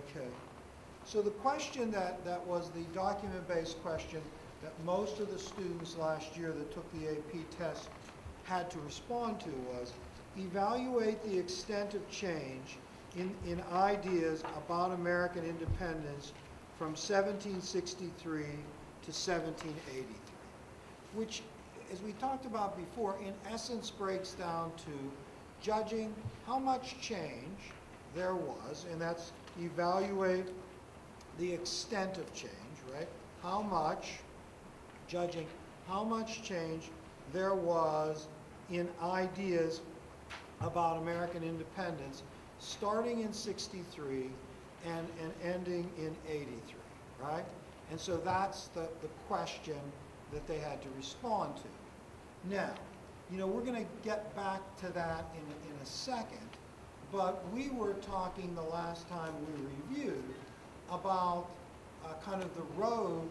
Okay. So the question that, that was the document-based question that most of the students last year that took the AP test had to respond to was, evaluate the extent of change in, in ideas about American independence from 1763 to 1783, which, as we talked about before, in essence breaks down to judging how much change there was, and that's evaluate the extent of change, right? How much, judging how much change there was in ideas about American independence, starting in 63 and, and ending in 83, right? And so that's the, the question that they had to respond to. Now, you know, we're going to get back to that in, in a second, but we were talking the last time we reviewed about uh, kind of the road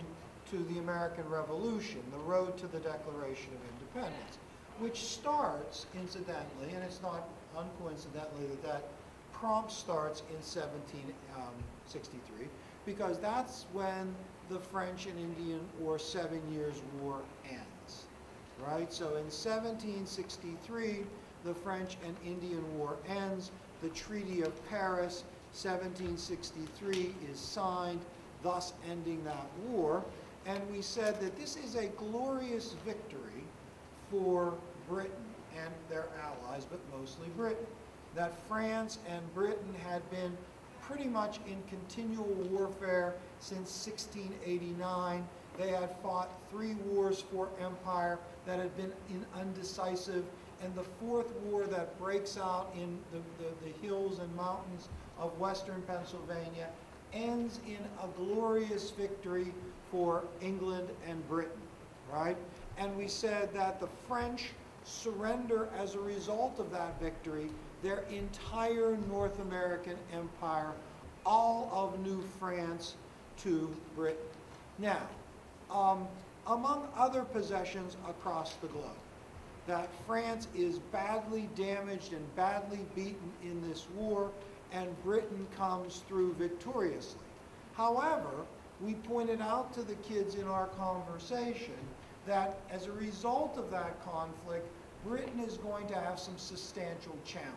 to the American Revolution, the road to the Declaration of Independence, which starts, incidentally, and it's not uncoincidentally that that prompt starts in 1763, because that's when the French and Indian War, Seven Years' War ends, right? So in 1763, the French and Indian War ends, the Treaty of Paris, 1763 is signed, thus ending that war. And we said that this is a glorious victory for Britain and their allies, but mostly Britain. That France and Britain had been pretty much in continual warfare since 1689. They had fought three wars for empire that had been in undecisive, and the fourth war that breaks out in the, the, the hills and mountains of western Pennsylvania ends in a glorious victory for England and Britain, right? And we said that the French surrender as a result of that victory their entire North American empire, all of New France to Britain. Now, um, among other possessions across the globe, that France is badly damaged and badly beaten in this war, and Britain comes through victoriously. However, we pointed out to the kids in our conversation that as a result of that conflict, Britain is going to have some substantial challenges.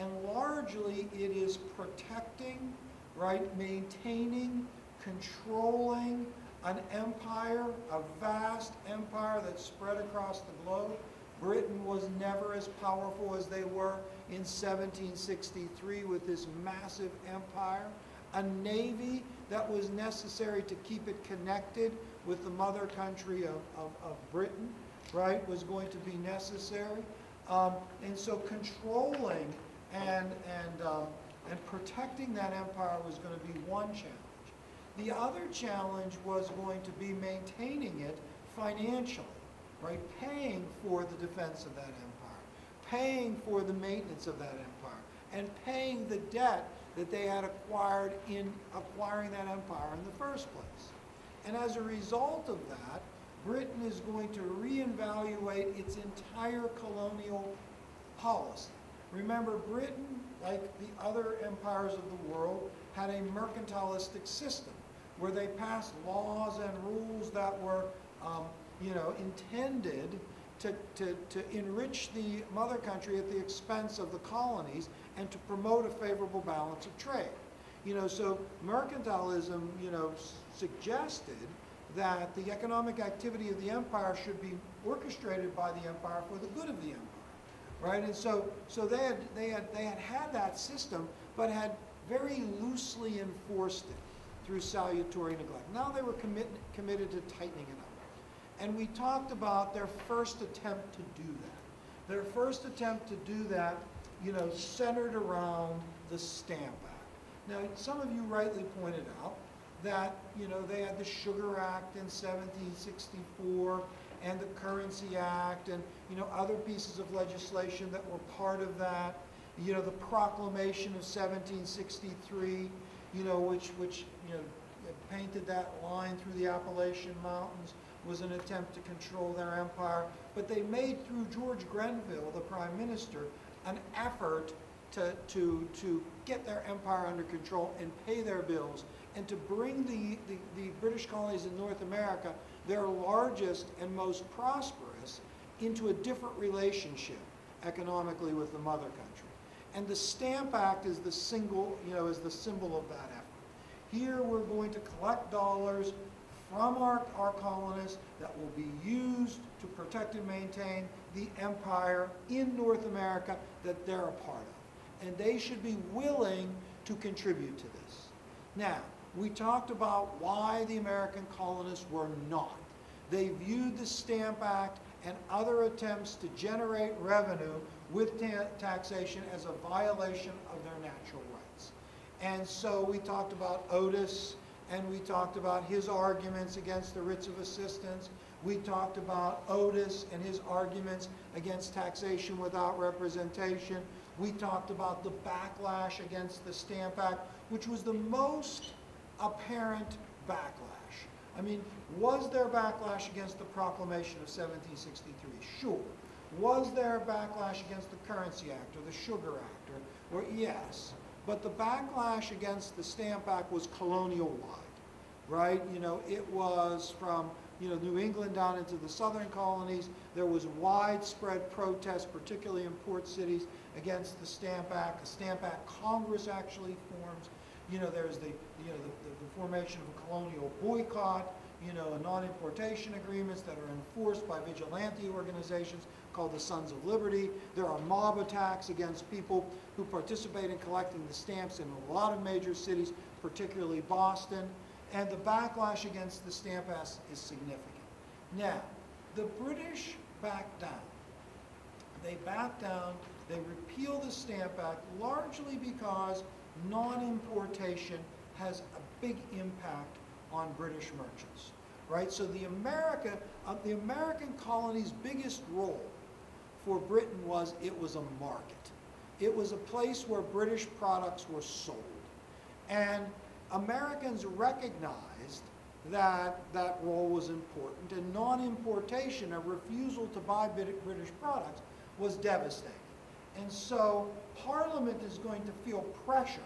And largely it is protecting, right, maintaining, controlling an empire, a vast empire that's spread across the globe. Britain was never as powerful as they were in 1763 with this massive empire. A navy that was necessary to keep it connected with the mother country of, of, of Britain, right, was going to be necessary. Um, and so controlling and, and, um, and protecting that empire was going to be one challenge. The other challenge was going to be maintaining it financially, right? Paying for the defense of that empire, paying for the maintenance of that empire, and paying the debt that they had acquired in acquiring that empire in the first place. And as a result of that, Britain is going to reevaluate its entire colonial policy. Remember, Britain, like the other empires of the world, had a mercantilistic system where they passed laws and rules that were, um, you know, intended to, to, to enrich the mother country at the expense of the colonies and to promote a favorable balance of trade. You know, so mercantilism, you know, suggested that the economic activity of the empire should be orchestrated by the empire for the good of the empire right? And so, so they had, they had, they had had that system, but had very loosely enforced it through salutary neglect. Now they were commit, committed to tightening it. And we talked about their first attempt to do that. Their first attempt to do that, you know, centered around the Stamp Act. Now, some of you rightly pointed out that, you know, they had the Sugar Act in 1764, and the Currency Act and, you know, other pieces of legislation that were part of that. You know, the Proclamation of 1763, you know, which, which, you know, painted that line through the Appalachian Mountains was an attempt to control their empire. But they made through George Grenville, the prime minister, an effort to, to, to get their empire under control and pay their bills and to bring the, the, the British colonies in North America, their largest and most prosperous, into a different relationship economically with the mother country. And the Stamp Act is the single, you know, is the symbol of that effort. Here we're going to collect dollars from our, our colonists that will be used to protect and maintain the empire in North America that they're a part of. And they should be willing to contribute to this. Now, we talked about why the American colonists were not. They viewed the Stamp Act and other attempts to generate revenue with ta taxation as a violation of their natural rights. And so we talked about Otis, and we talked about his arguments against the writs of assistance. We talked about Otis and his arguments against taxation without representation. We talked about the backlash against the Stamp Act, which was the most apparent backlash. I mean, was there backlash against the proclamation of 1763? Sure. Was there backlash against the Currency Act or the Sugar Act? Or, or yes. But the backlash against the Stamp Act was colonial-wide, right? You know, it was from you know, New England down into the southern colonies. There was widespread protest, particularly in port cities, against the Stamp Act. The Stamp Act Congress actually forms. You know, there's the, you know, the, the, the formation of a colonial boycott, you know, non-importation agreements that are enforced by vigilante organizations called the Sons of Liberty. There are mob attacks against people who participate in collecting the stamps in a lot of major cities, particularly Boston. And the backlash against the Stamp Act is significant. Now, the British backed down. They backed down, they repealed the Stamp Act largely because non-importation has a big impact on British merchants, right? So the America, uh, the American colony's biggest role for Britain was it was a market. It was a place where British products were sold. And Americans recognized that that role was important, and non-importation, a refusal to buy British products, was devastating. And so Parliament is going to feel pressure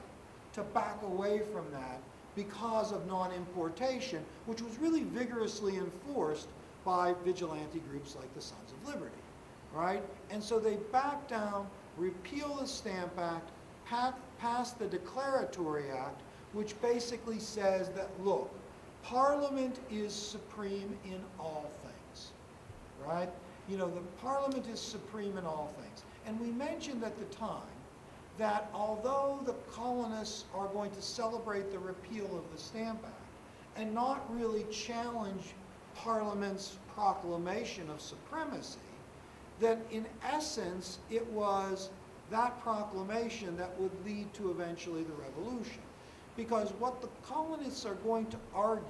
to back away from that because of non-importation, which was really vigorously enforced by vigilante groups like the Sons of Liberty, right? And so they backed down, repeal the Stamp Act, pass the Declaratory Act, which basically says that, look, Parliament is supreme in all things, right? You know, the Parliament is supreme in all things. And we mentioned at the time that although the colonists are going to celebrate the repeal of the Stamp Act and not really challenge Parliament's proclamation of supremacy, that in essence it was that proclamation that would lead to eventually the revolution. Because what the colonists are going to argue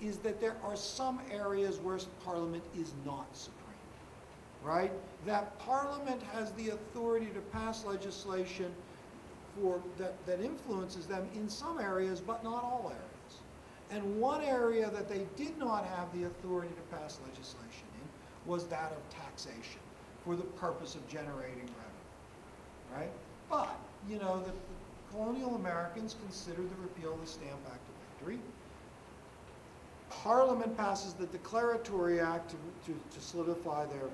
is that there are some areas where Parliament is not supreme, right? That Parliament has the authority to pass legislation for, that, that influences them in some areas, but not all areas. And one area that they did not have the authority to pass legislation in was that of taxation for the purpose of generating revenue, right? But, you know, the, colonial Americans considered the repeal of the Stamp Act a victory. Parliament passes the Declaratory Act to, to, to solidify their,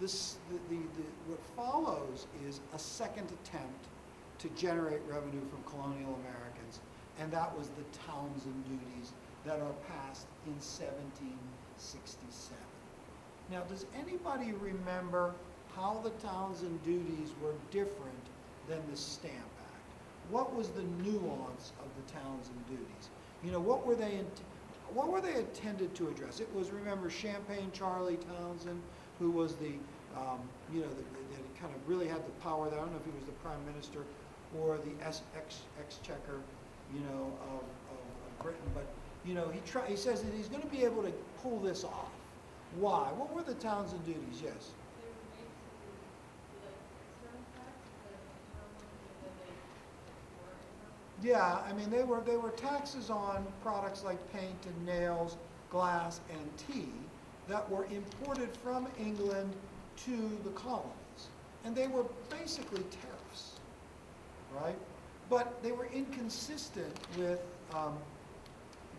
This, the, the, the, what follows is a second attempt to generate revenue from colonial Americans, and that was the Townshend duties that are passed in 1767. Now, does anybody remember how the Townshend duties were different than the Stamp Act. What was the nuance of the Townshend duties? You know, what were they, what were they intended to address? It was, remember, Champagne Charlie Townshend, who was the, um, you know, that kind of really had the power. There. I don't know if he was the prime minister or the ex, exchequer, you know, of, of, of Britain, but you know, he try, he says that he's going to be able to pull this off. Why? What were the Townshend duties? Yes. Yeah, I mean, they were, they were taxes on products like paint and nails, glass, and tea that were imported from England to the colonies. and they were basically tariffs, right? But they were inconsistent with um,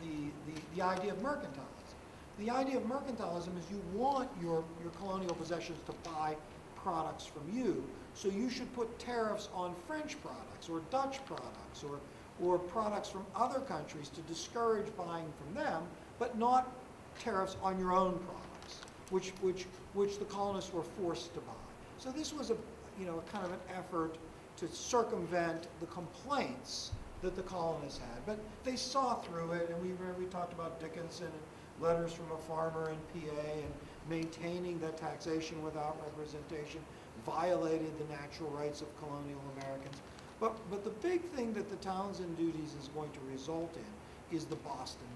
the, the, the idea of mercantilism. The idea of mercantilism is you want your, your colonial possessions to buy products from you, so you should put tariffs on French products or Dutch products or, or products from other countries to discourage buying from them, but not tariffs on your own products, which, which, which the colonists were forced to buy. So this was a, you know, a kind of an effort to circumvent the complaints that the colonists had. But they saw through it, and we, we talked about Dickinson and letters from a farmer in PA and maintaining that taxation without representation violated the natural rights of colonial Americans. But, but the big thing that the Townshend duties is going to result in is the Boston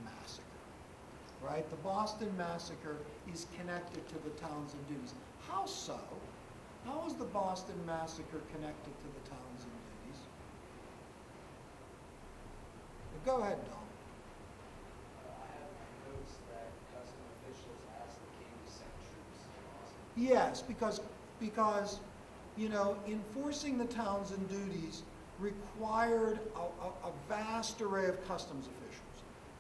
right? The Boston Massacre is connected to the Townshend duties. How so? How is the Boston Massacre connected to the Townshend duties? Go ahead, Don. I have notes that custom officials asked the king to send troops. Yes, because, because, you know, enforcing the Townshend duties required a, a, a vast array of customs officials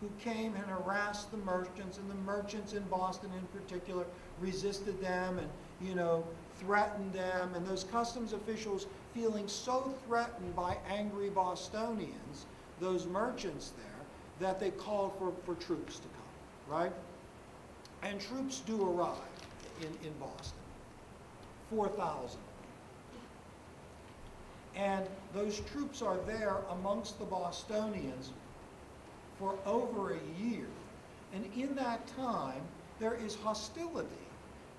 who came and harassed the merchants, and the merchants in Boston in particular resisted them and, you know, threatened them, and those customs officials feeling so threatened by angry Bostonians, those merchants there, that they called for, for troops to come, right? And troops do arrive in, in Boston. 4,000. And those troops are there amongst the Bostonians for over a year. And in that time, there is hostility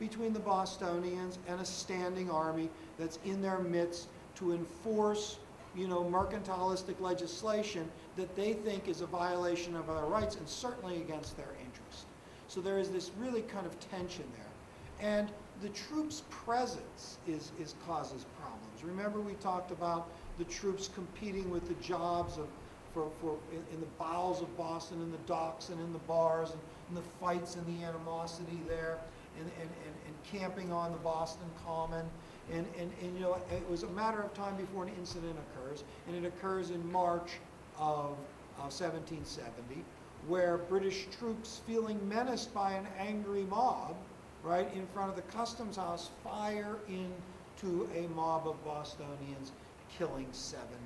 between the Bostonians and a standing army that's in their midst to enforce, you know, mercantilistic legislation that they think is a violation of their rights and certainly against their interest. So there is this really kind of tension there. And the troops' presence is, is causes problems. Remember we talked about the troops competing with the jobs of, for, for in, in the bowels of Boston, in the docks and in the bars, and, and the fights and the animosity there, and, and, and, and camping on the Boston Common. And, and, and, you know, it was a matter of time before an incident occurs, and it occurs in March of, of 1770, where British troops, feeling menaced by an angry mob, right in front of the customs house, fire into a mob of Bostonians, killing seven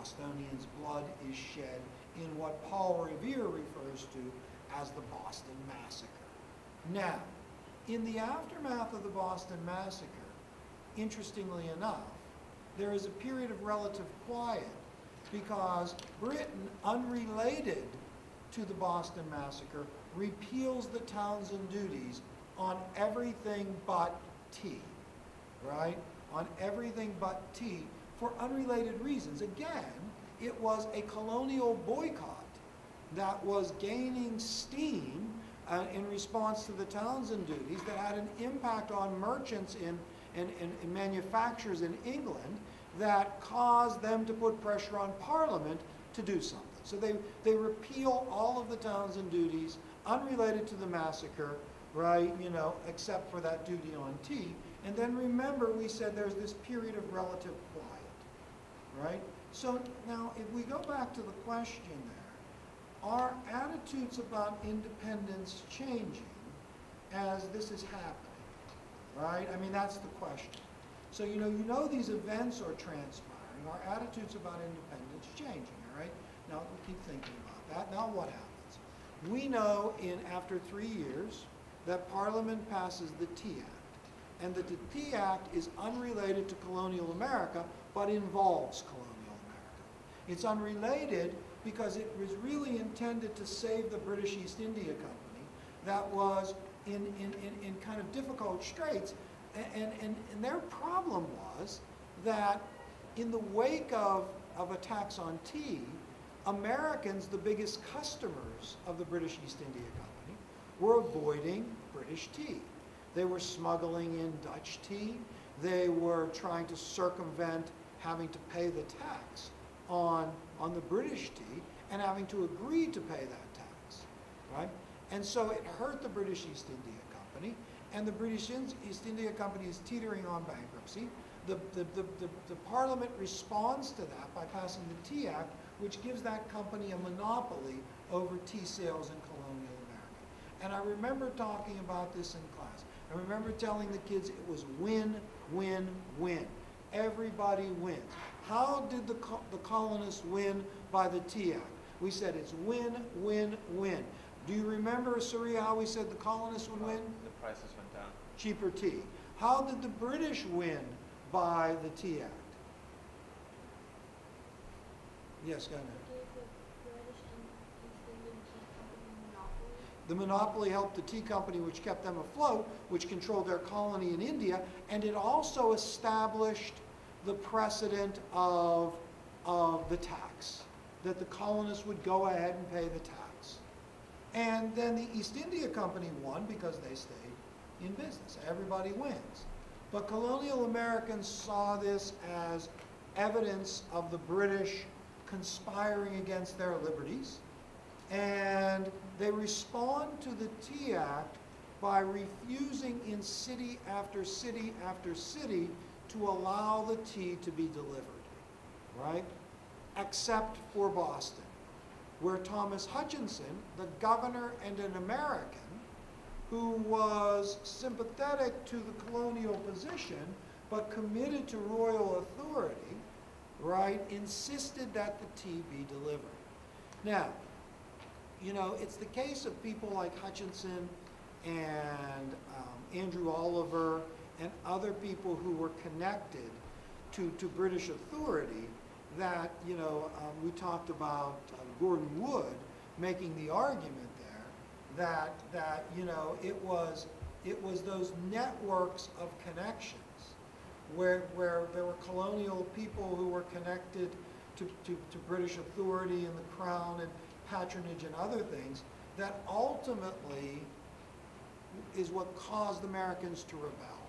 Bostonians. Blood is shed in what Paul Revere refers to as the Boston Massacre. Now, in the aftermath of the Boston Massacre, interestingly enough, there is a period of relative quiet because Britain, unrelated to the Boston Massacre, repeals the Townshend duties on everything but tea, right? On everything but tea for unrelated reasons. Again, it was a colonial boycott that was gaining steam uh, in response to the Townshend duties that had an impact on merchants in, and, and, and manufacturers in England that caused them to put pressure on Parliament to do something. So they, they repeal all of the Townshend duties unrelated to the massacre, right, you know, except for that duty on tea. And then remember, we said there's this period of relative quiet, right? So now, if we go back to the question there, are attitudes about independence changing as this is happening, right? I mean, that's the question. So, you know, you know these events are transpiring. Our attitudes about independence changing, all right? Now, we keep thinking about that. Now what happens? We know in after three years that Parliament passes the Tea Act, and that the Tea Act is unrelated to colonial America, but involves colonial America. It's unrelated because it was really intended to save the British East India Company that was in, in, in, in kind of difficult straits and, and, and their problem was that in the wake of, of attacks on tea, Americans, the biggest customers of the British East India Company, were avoiding British tea. They were smuggling in Dutch tea. They were trying to circumvent having to pay the tax on, on the British tea and having to agree to pay that tax, right? And so it hurt the British East India Company, and the British East India Company is teetering on bankruptcy. The, the, the, the, the Parliament responds to that by passing the Tea Act, which gives that company a monopoly over tea sales in colonial America. And I remember talking about this in class. I remember telling the kids it was win, win, win. Everybody wins. How did the, co- the colonists win by the Tea Act? We said it's win, win, win. Do you remember, Surya, how we said the colonists would win? The prices went down. Cheaper tea. How did the British win by the Tea Act? Yes, go ahead. gave the British and East Indian Tea Company monopoly. The monopoly helped the tea company, which kept them afloat, which controlled their colony in India, and it also established the precedent of, of the tax, that the colonists would go ahead and pay the tax. And then the East India Company won because they stayed in business. Everybody wins. But colonial Americans saw this as evidence of the British conspiring against their liberties. And they respond to the Tea Act by refusing in city after city after city to allow the tea to be delivered, right? Except for Boston, where Thomas Hutchinson, the governor and an American, who was sympathetic to the colonial position but committed to royal authority, right, insisted that the tea be delivered. Now, you know, it's the case of people like Hutchinson and um, Andrew Oliver and other people who were connected to, to British authority that, you know, um, we talked about uh, Gordon Wood making the argument there that, that, you know, it was, it was those networks of connections where, where there were colonial people who were connected to, to, to British authority and the crown and patronage and other things that ultimately is what caused Americans to rebel,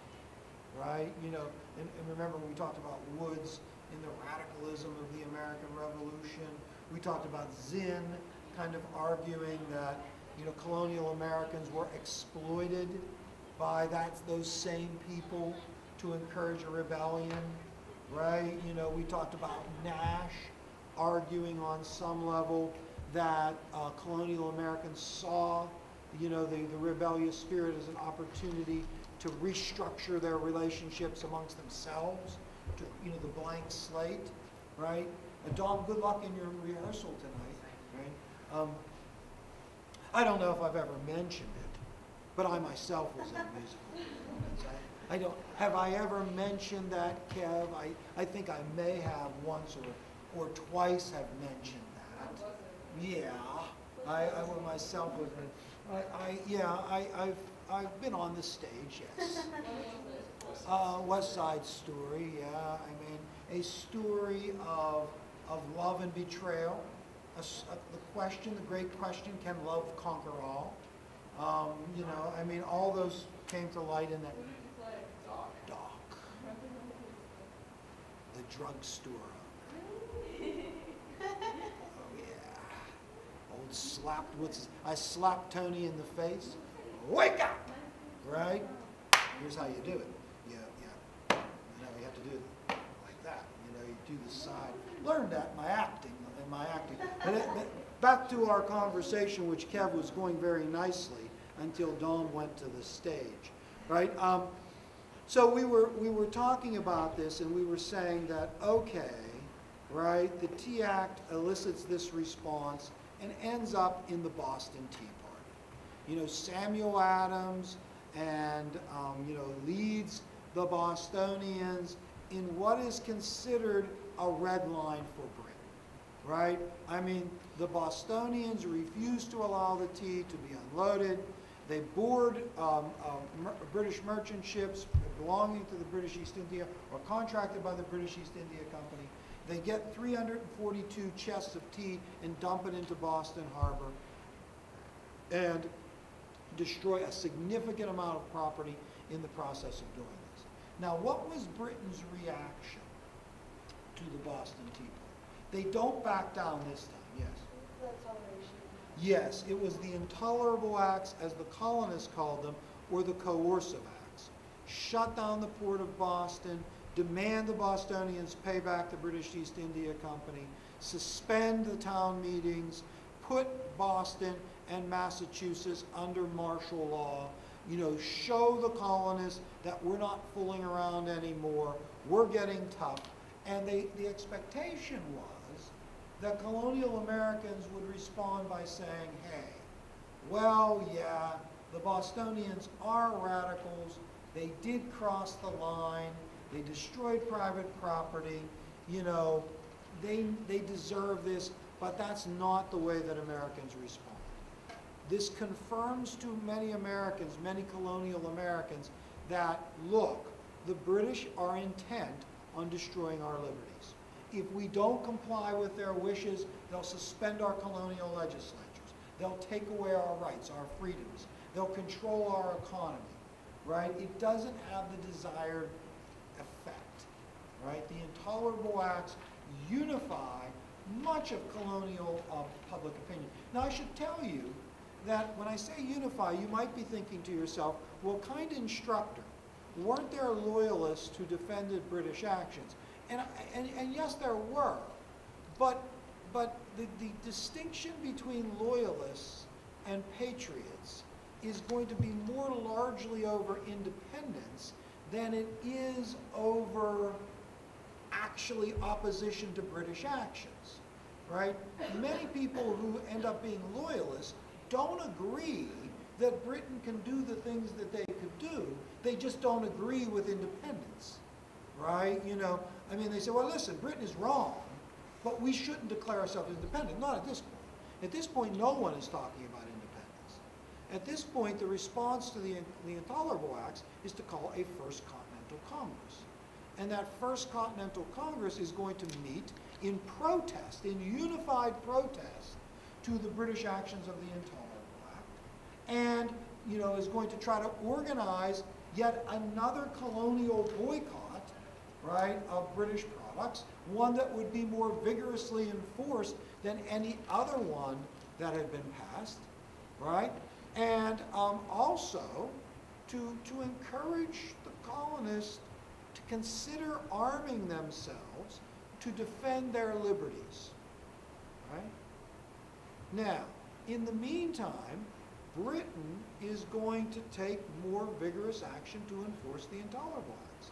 right? You know, and, and remember we talked about Woods in the radicalism of the American Revolution. We talked about Zinn kind of arguing that, you know, colonial Americans were exploited by that, those same people to encourage a rebellion, right? You know, we talked about Nash arguing on some level that uh, colonial Americans saw, you know, the, the rebellious spirit as an opportunity to restructure their relationships amongst themselves, to, you know, the blank slate, right? And Dom, good luck in your rehearsal tonight, right? Um, I don't know if I've ever mentioned it, but I myself was in musical. I, I don't, have I ever mentioned that, Kev? I, I think I may have once or, or twice have mentioned that. Yeah, I, I will myself was, I, I, yeah, I, I've, I've been on the stage, yes. Uh, West Side Story, yeah, I mean, a story of, of love and betrayal. A a- the question, the great question, can love conquer all? Um, you know, I mean, all those came to light in that doc. The drugstore slapped, I slapped Tony in the face. Wake up! Right? Here's how you do it. Yeah, yeah. You know, you have to do it like that. You know, you do the side. Learned that in my acting, in my acting. But it, but back to our conversation, which Kev was going very nicely until Dom went to the stage, right? Um, so we were, we were talking about this and we were saying that, okay, right, the Tea Act elicits this response and ends up in the Boston Tea Party. You know, Samuel Adams and, um, you know, leads the Bostonians in what is considered a red line for Britain, right? I mean, the Bostonians refuse to allow the tea to be unloaded. They board um, uh, mer- British merchant ships belonging to the British East India or contracted by the British East India Company. They get 342 chests of tea and dump it into Boston Harbor and destroy a significant amount of property in the process of doing this. Now, what was Britain's reaction to the Boston Tea Party? They don't back down this time, yes. Yes, it was the intolerable acts, as the colonists called them, or the coercive acts. Shut down the port of Boston, demand the Bostonians pay back the British East India Company, suspend the town meetings, put Boston and Massachusetts under martial law, you know, show the colonists that we're not fooling around anymore, we're getting tough. And they, the expectation was that colonial Americans would respond by saying, hey, well, yeah, the Bostonians are radicals, they did cross the line, they destroyed private property, you know, they, they deserve this, but that's not the way that Americans respond. This confirms to many Americans, many colonial Americans, that, look, the British are intent on destroying our liberties. If we don't comply with their wishes, they'll suspend our colonial legislatures. They'll take away our rights, our freedoms. They'll control our economy, right? It doesn't have the desired right? The intolerable acts unify much of colonial uh, public opinion. Now, I should tell you that when I say unify, you might be thinking to yourself, well, kind instructor, weren't there loyalists who defended British actions? And, and, and yes, there were. But, but the, the distinction between loyalists and patriots is going to be more largely over independence than it is over actually opposition to British actions, right? Many people who end up being loyalists don't agree that Britain can do the things that they could do. They just don't agree with independence, right? You know, I mean, they say, well, listen, Britain is wrong, but we shouldn't declare ourselves independent. Not at this point. At this point, no one is talking about independence. At this point, the response to the, the Intolerable Acts is to call a First Continental Congress. And that First Continental Congress is going to meet in protest, in unified protest to the British actions of the Intolerable Act, and you know is going to try to organize yet another colonial boycott, right, of British products, one that would be more vigorously enforced than any other one that had been passed, right, and um, also to to encourage the colonists consider arming themselves to defend their liberties, right? Now, in the meantime, Britain is going to take more vigorous action to enforce the Intolerable Acts.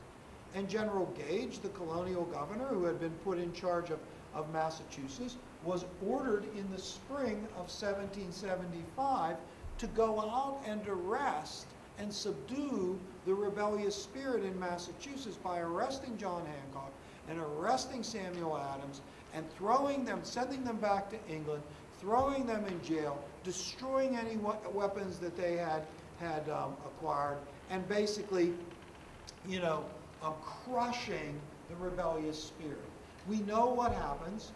And General Gage, the colonial governor who had been put in charge of, of Massachusetts, was ordered in the spring of 1775 to go out and arrest and subdue the rebellious spirit in Massachusetts by arresting John Hancock and arresting Samuel Adams and throwing them, sending them back to England, throwing them in jail, destroying any weapons that they had had um, acquired, and basically, you know, um, crushing the rebellious spirit. We know what happens.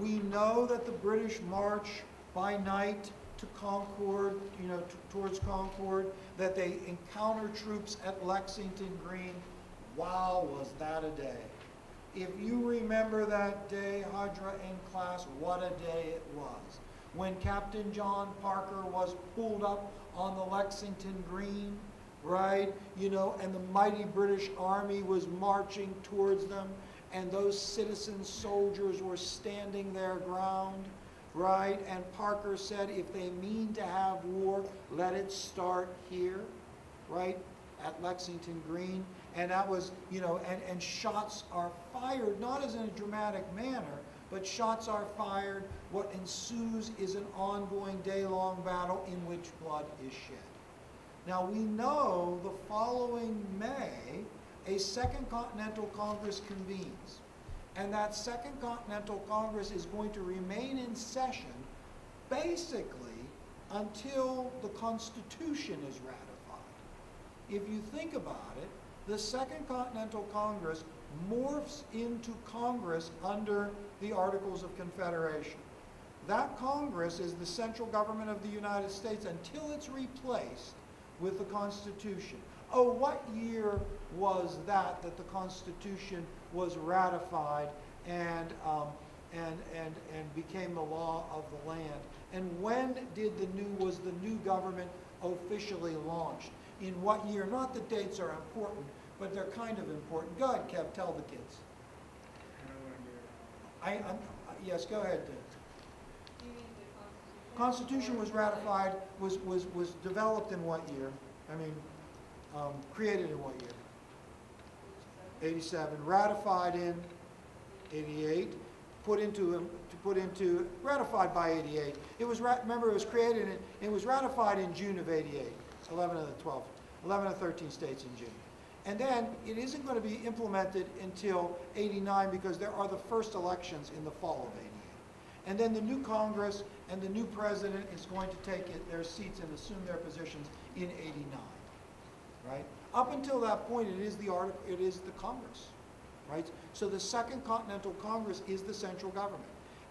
We know that the British march by night to Concord, you know, towards Concord, that they encounter troops at Lexington Green. Wow, was that a day. If you remember that day, Hydra in class, what a day it was. When Captain John Parker was pulled up on the Lexington Green, right, you know, and the mighty British Army was marching towards them, and those citizen soldiers were standing their ground, right? And Parker said, if they mean to have war, let it start here, right, at Lexington Green. And that was, you know, and, and shots are fired, not as in a dramatic manner, but shots are fired. What ensues is an ongoing day-long battle in which blood is shed. Now we know the following May, a Second Continental Congress convenes. And that Second Continental Congress is going to remain in session basically until the Constitution is ratified. If you think about it, the Second Continental Congress morphs into Congress under the Articles of Confederation. That Congress is the central government of the United States until it's replaced with the Constitution. Oh, what year was that that the Constitution was ratified and, um, and, and, and became the law of the land? And when did the new, was the new government officially launched? in what year. Not that dates are important, but they're kind of important. Go ahead, Kev, tell the kids. I, I'm, yes, go ahead. Dave. Constitution was ratified, was, was, was developed in what year? I mean, um, created in what year? Eighty-seven, ratified in eighty-eight, put into, um, to put into, ratified by eighty-eight. It was, remember, it was created, in it was ratified in June of 88, 11 of the 12, 11 of thirteen states in June. And then, it isn't gonna be implemented until eighty-nine, because there are the first elections in the fall of eighty-eight. And then the new Congress and the new president is going to take it- their seats and assume their positions in eighty-nine, right? Up until that point, it is the article, it is the Congress, right? So the Second Continental Congress is the central government.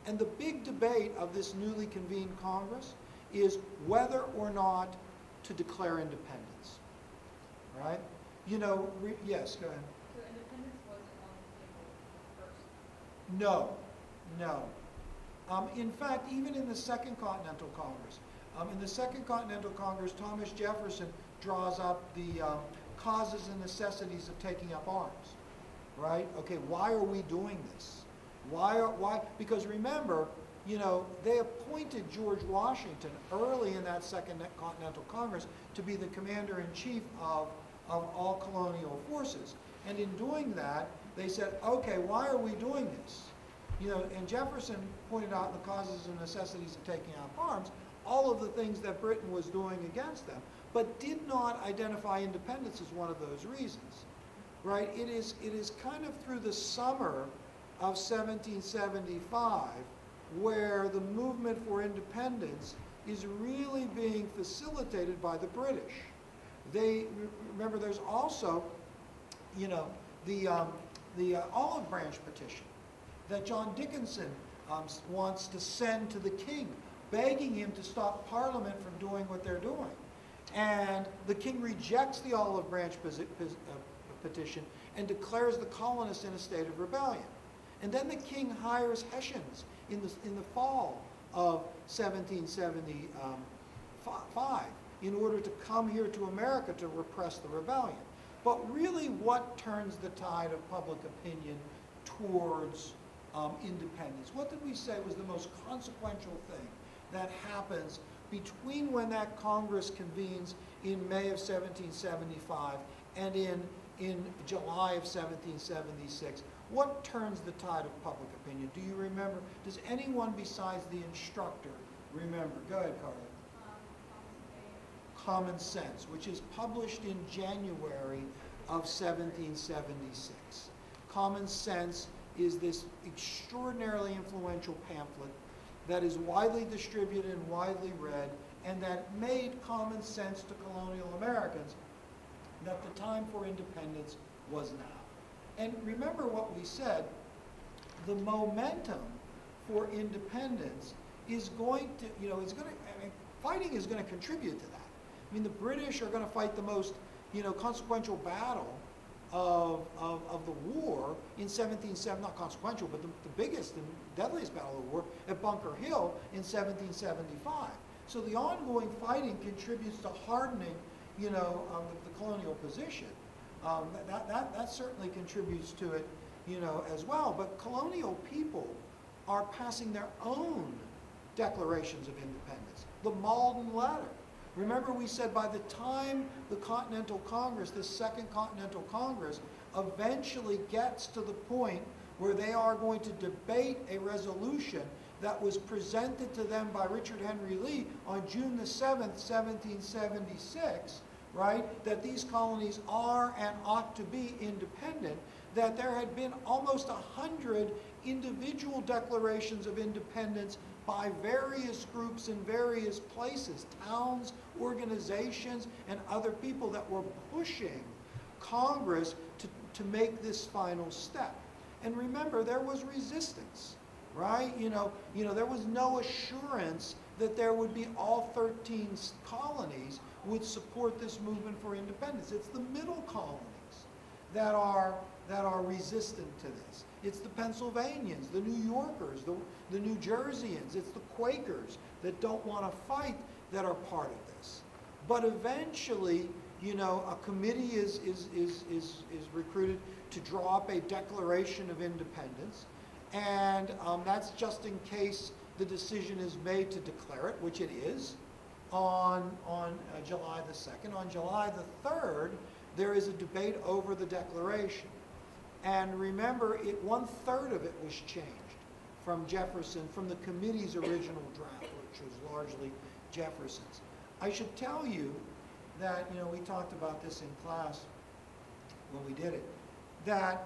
And the big debate of this newly convened Congress is whether or not to declare independence, right? You know, re- yes, go ahead. So independence wasn't on the table first. No, no. Um, in fact, even in the Second Continental Congress, um, in the Second Continental Congress, Thomas Jefferson draws up the um, causes and necessities of taking up arms, right? Okay, why are we doing this? Why are why? Because remember, you know, they appointed George Washington early in that Second Continental Congress to be the commander in chief of of all colonial forces, and in doing that, they said, okay, why are we doing this? You know, and Jefferson pointed out the causes and necessities of taking up arms, all of the things that Britain was doing against them, but did not identify independence as one of those reasons, right? It is, it is kind of through the summer of 1775 where the movement for independence is really being facilitated by the British. They, remember, there's also, you know, the, um, the uh, olive branch petition that John Dickinson um, wants to send to the king, begging him to stop Parliament from doing what they're doing. And the king rejects the olive branch uh, petition and declares the colonists in a state of rebellion. And then the king hires Hessians in the, in the fall of 1775 in order to come here to America to repress the rebellion. But really, what turns the tide of public opinion towards um, independence? What did we say was the most consequential thing that happens between when that Congress convenes in May of 1775 and in, in July of 1776? What turns the tide of public opinion? Do you remember? Does anyone besides the instructor remember? Go ahead, Carla Common Sense, which is published in January of 1776. Common Sense is this extraordinarily influential pamphlet that is widely distributed and widely read, and that made common sense to colonial Americans that the time for independence was now. And remember what we said, the momentum for independence is going to, you know, is going to, I mean, fighting is going to contribute to that. I mean, the British are going to fight the most, you know, consequential battle of, of, of the war in 1770, not consequential, but the, the biggest and deadliest battle of the war at Bunker Hill in 1775. So the ongoing fighting contributes to hardening, you know, um, the, the colonial position. Um, that, that, that certainly contributes to it, you know, as well. But colonial people are passing their own declarations of independence. The Malden Letter. Remember we said by the time the Continental Congress, this Second Continental Congress, eventually gets to the point where they are going to debate a resolution that was presented to them by Richard Henry Lee on June the 7th, 1776, right, that these colonies are and ought to be independent, that there had been almost a hundred individual declarations of independence by various groups in various places, towns, organizations, and other people that were pushing Congress to, to make this final step. And remember, there was resistance, right? You know, you know, there was no assurance that there would be all 13 colonies would support this movement for independence. It's the middle colonies that are that are resistant to this. It's the Pennsylvanians, the New Yorkers, the, the New Jerseyans, it's the Quakers that don't want to fight that are part of this. But eventually, you know, a committee is, is, is, is, is recruited to draw up a Declaration of Independence. And um, that's just in case the decision is made to declare it, which it is, on, on uh, July the 2nd. On July the 3rd, there is a debate over the declaration. And remember, it, one-third of it was changed from Jefferson, from the committee's original draft, which was largely Jefferson's. I should tell you that, you know, we talked about this in class when we did it, that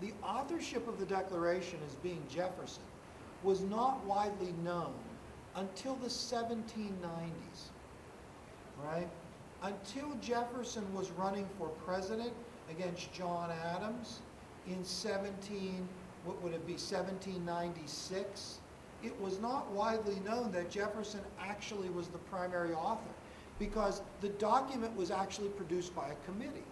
the authorship of the Declaration as being Jefferson was not widely known until the 1790s, right? Until Jefferson was running for president against John Adams in 17, what would it be, 1796, it was not widely known that Jefferson actually was the primary author because the document was actually produced by a committee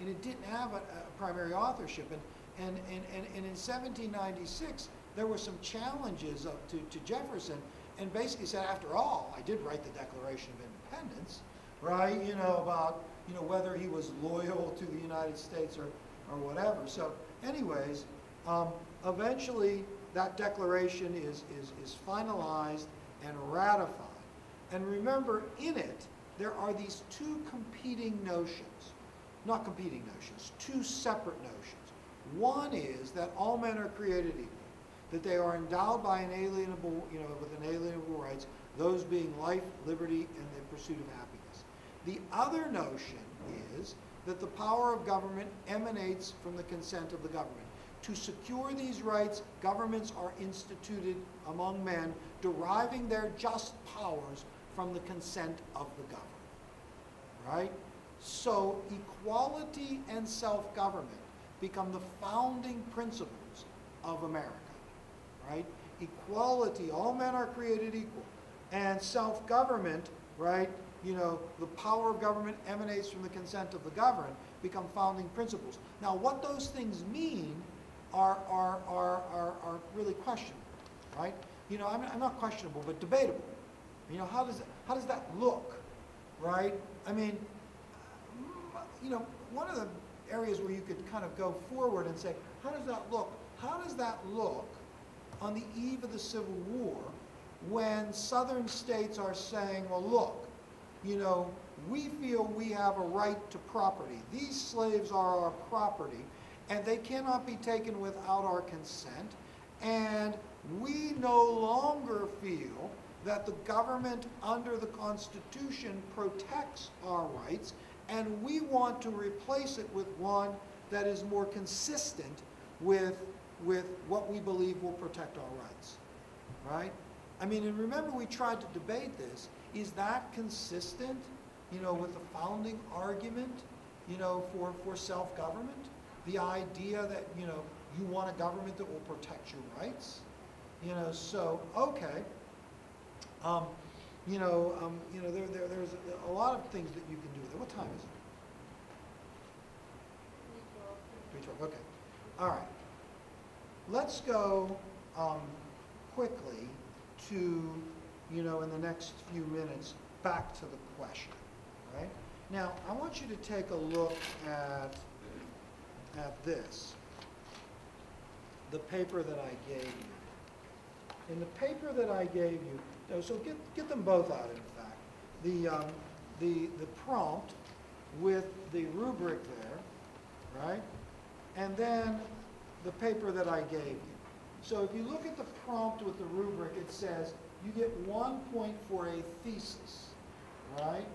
and it didn't have a, a primary authorship. And, and, and, and, and in 1796, there were some challenges of, to, to Jefferson and basically said, after all, I did write the Declaration of Independence, right? You know, about, you know, whether he was loyal to the United States or, or whatever. So anyways, um, eventually that declaration is, is, is finalized and ratified. And remember, in it, there are these two competing notions, not competing notions, two separate notions. One is that all men are created equal, that they are endowed by inalienable, you know, with inalienable rights, those being life, liberty, and the pursuit of happiness. The other notion is that the power of government emanates from the consent of the government. To secure these rights, governments are instituted among men, deriving their just powers from the consent of the governed. Right? So equality and self-government become the founding principles of America. Right? Equality, all men are created equal. And self-government, right, you know, the power of government emanates from the consent of the governed, become founding principles. Now, what those things mean are, are, are, are, are really questionable, right? You know, I'm, I'm not questionable, but debatable. You know, how does, how does that look, right? I mean, you know, one of the areas where you could kind of go forward and say, how does that look? How does that look on the eve of the Civil War when southern states are saying, well, look, you know, we feel we have a right to property. These slaves are our property, and they cannot be taken without our consent. And we no longer feel that the government under the Constitution protects our rights, and we want to replace it with one that is more consistent with, with what we believe will protect our rights, right? I mean, and remember we tried to debate this. Is that consistent, you know, with the founding argument, you know, for, for self-government? The idea that, you know, you want a government that will protect your rights? You know, so, okay. Um, you know, um, you know, there, there, there's a, lot of things that you can do there. What time is it? Three twelve, okay. All right. Let's go, um, quickly to, you know, in the next few minutes, back to the question, right? Now, I want you to take a look at, at this, the paper that I gave you. In the paper that I gave you, so get, get them both out, in fact. The, um, the, the prompt with the rubric there, right? And then the paper that I gave you. So if you look at the prompt with the rubric, it says you get one point for a thesis, right?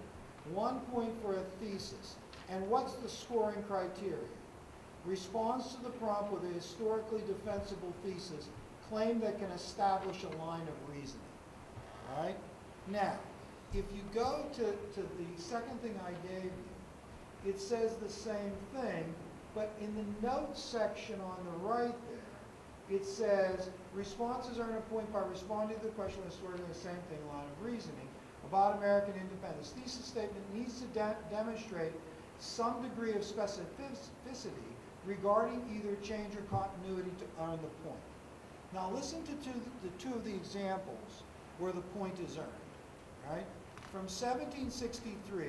One point for a thesis. And what's the scoring criteria? Response to the prompt with a historically defensible thesis, claim that can establish a line of reasoning, right? Now, if you go to, to the second thing I gave you, it says the same thing, but in the notes section on the right it says, responses earn a point by responding to the question sort of the same thing, line of reasoning, about American independence. Thesis statement needs to de demonstrate some degree of specificity regarding either change or continuity to earn the point. Now listen to two, the two of the examples where the point is earned, right? From 1763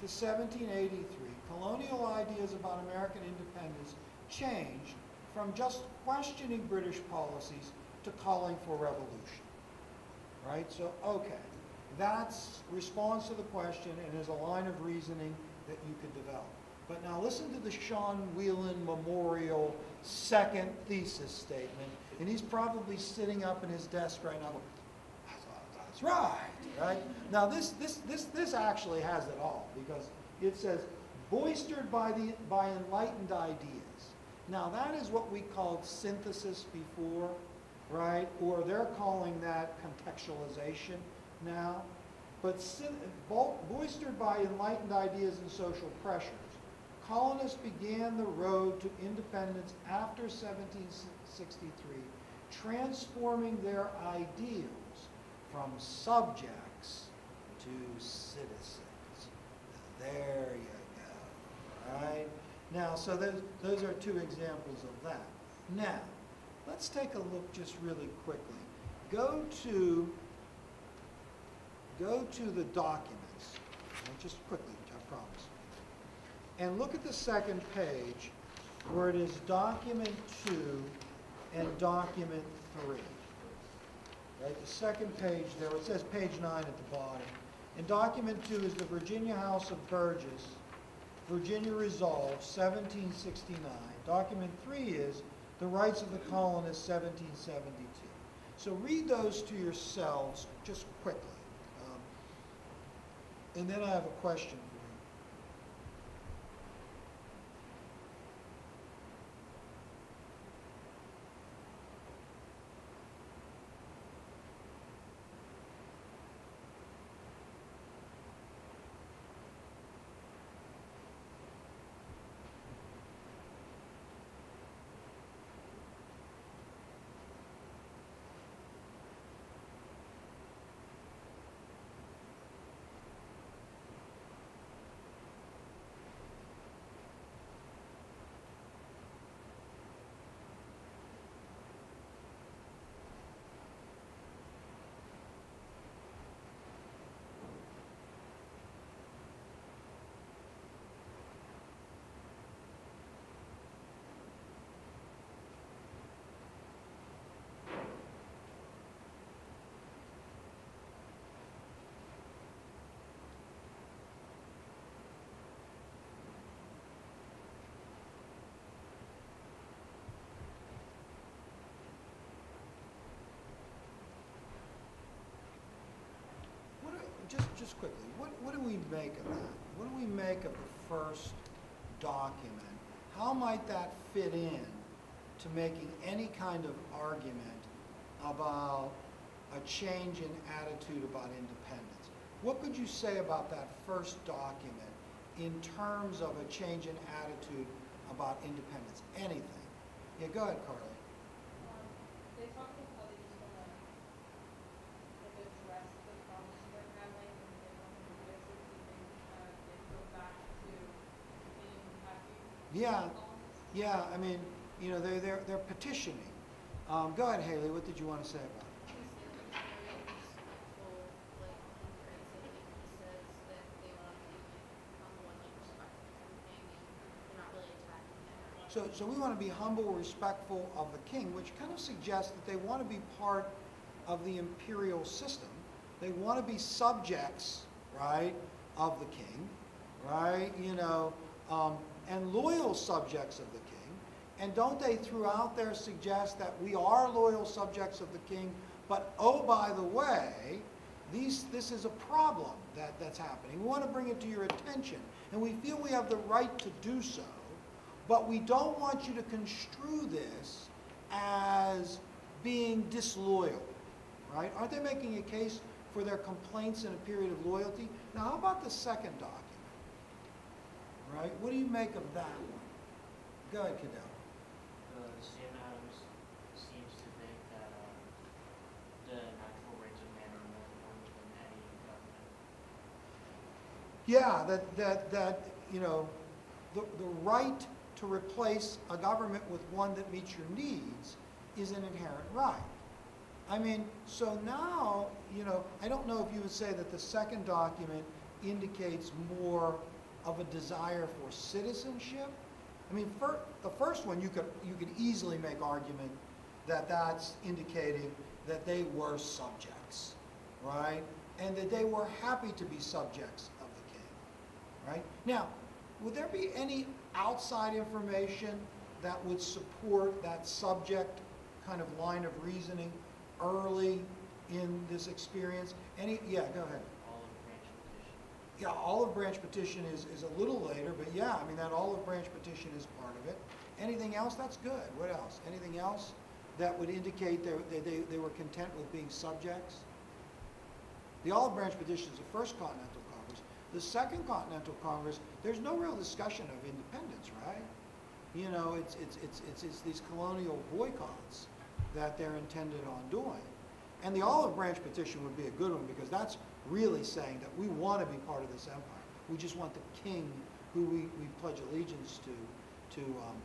to 1783, colonial ideas about American independence changed from just questioning British policies to calling for revolution. Right? So, okay, that's response to the question and is a line of reasoning that you could develop. But now listen to the Sean Whelan Memorial second thesis statement, and he's probably sitting up in his desk right now. that's right, right? Now this this this this actually has it all because it says boistered by the by enlightened ideas. Now that is what we called synthesis before, right? Or they're calling that contextualization now. But syn- bo- boistered by enlightened ideas and social pressures, colonists began the road to independence after 1763, transforming their ideals from subjects to citizens. There you go, right? Now, so those, those are two examples of that. Now, let's take a look just really quickly. Go to, go to the documents, just quickly, I promise. And look at the second page where it is document two and document three. Right, the second page there, it says page nine at the bottom. And document two is the Virginia House of Burgess, Virginia Resolve, 1769. Document three is the Rights of the Colonists, 1772. So read those to yourselves just quickly. Um, And then I have a question for you. What, do- just, just quickly, what, what do we make of that? What do we make of the first document? How might that fit in to making any kind of argument about a change in attitude about independence? What could you say about that first document in terms of a change in attitude about independence? Anything? Yeah, go ahead, Carly. Um, They talked about how they just wanna, like, address the problems they're having, and they want to fix it, so they, uh, they go back to being happy. Yeah. Yeah, I mean, you know, they're, they're, they're petitioning. Um, go ahead, Haley, what did you want to say about it? He said it's very respectful, like, he phrased it, like, he says that they want to be, humble and, respectful of the king, and they're not really attacking him that much. So, so we want to be humble, respectful of the king, which kind of suggests that they want to be part of the imperial system. They want to be subjects, right, of the king, right, you know, um, and loyal subjects of the king. And don't they throughout there suggest that we are loyal subjects of the king, but oh, by the way, these, this is a problem that, that's happening. We want to bring it to your attention, and we feel we have the right to do so, but we don't want you to construe this as being disloyal, right? Aren't they making a case for their complaints in a period of loyalty? Now, how about the second document? Right? What do you make of that one? Go ahead, Cadell. Uh, Sam Adams seems to think that, uh, the natural rights of man are more important than any government. Yeah, that, that, that, you know, the, the right to replace a government with one that meets your needs is an inherent right. I mean, so now, you know, I don't know if you would say that the second document indicates more of a desire for citizenship? I mean, fir, the first one, you could, you could easily make argument that that's indicating that they were subjects, right? And that they were happy to be subjects of the king, right? Now, would there be any outside information that would support that subject kind of line of reasoning early in this experience? Any, yeah, go ahead. Yeah, olive branch petition is, is a little later, but yeah, I mean, that olive branch petition is part of it. Anything else? That's good. What else? Anything else that would indicate they- they, they were content with being subjects? The olive branch petition is the first Continental Congress. The second Continental Congress, there's no real discussion of independence, right? You know, it's, it's, it's, it's, it's these colonial boycotts that they're intended on doing. And the olive branch petition would be a good one because that's really saying that we want to be part of this empire. We just want the king who we, we pledge allegiance to, to, um,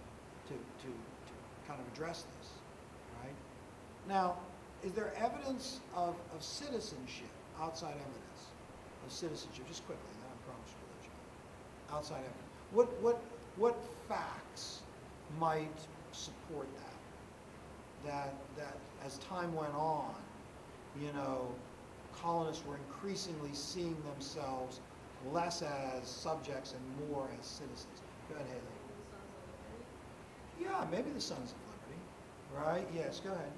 to, to, to kind of address this, right? Now, is there evidence of, of citizenship, outside evidence of citizenship? Just quickly, then I promise go. Outside evidence. What, what, what facts might support that? That, that as time went on, you know, colonists were increasingly seeing themselves less as subjects and more as citizens. Go ahead, Haley. Yeah, maybe the Sons of Liberty, right? Yes, go ahead.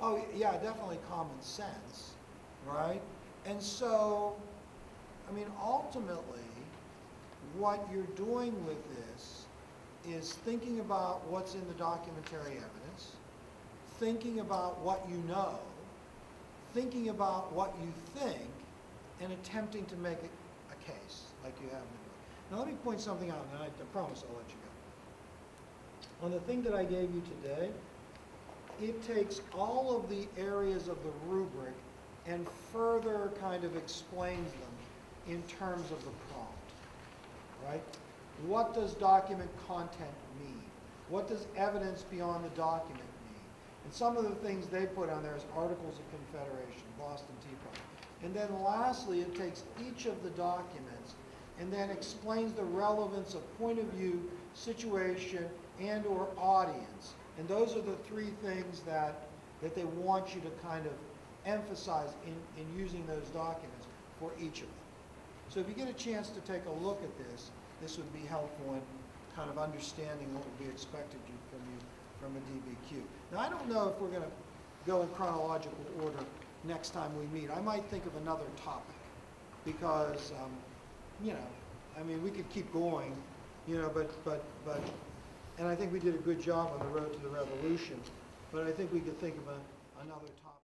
Oh, yeah, definitely common sense, right? And so, I mean, ultimately, what you're doing with this is thinking about what's in the documentary evidence, thinking about what you know, thinking about what you think, and attempting to make it a case, like you have. Now, let me point something out, and I, I promise I'll let you go. On the thing that I gave you today, it takes all of the areas of the rubric and further kind of explains them in terms of the prompt, right? What does document content mean? What does evidence beyond the document? And some of the things they put on there is Articles of Confederation, Boston Tea Party. And then lastly, it takes each of the documents and then explains the relevance of point of view, situation, and or audience. And those are the three things that, that they want you to kind of emphasize in, in using those documents for each of them. So if you get a chance to take a look at this, this would be helpful in kind of understanding what would be expected from you from a DBQ. Now, I don't know if we're going to go in chronological order next time we meet. I might think of another topic because, um, you know, I mean, we could keep going, you know, but, but, but, and I think we did a good job on the road to the revolution, but I think we could think of a, another topic.